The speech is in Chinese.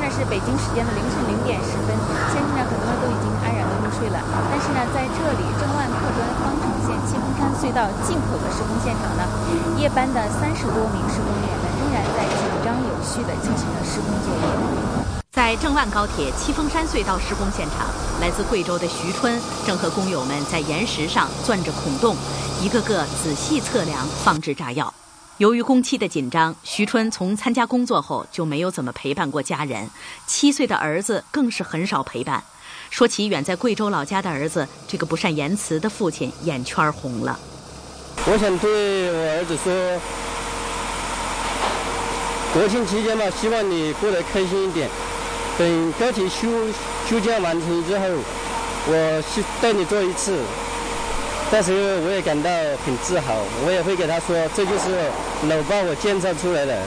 现在是北京时间的凌晨零点十分，相信呢很多人都已经安然的入睡了。但是呢，在这里郑万客专方城县七峰山隧道进口的施工现场呢，夜班的三十多名施工人员呢仍然在紧张有序的进行着施工作业。在郑万高铁七峰山隧道施工现场，来自贵州的徐春正和工友们在岩石上钻着孔洞，一个个仔细测量放置炸药。由于工期的紧张，徐春从参加工作后就没有怎么陪伴过家人，七岁的儿子更是很少陪伴。说起远在贵州老家的儿子，这个不善言辞的父亲眼圈红了。我想对我儿子说，国庆期间嘛，希望你过得开心一点。等高铁修修建完成之后，我去带你坐一次。但是我也感到很自豪，我也会给他说，这就是老爸我建造出来的。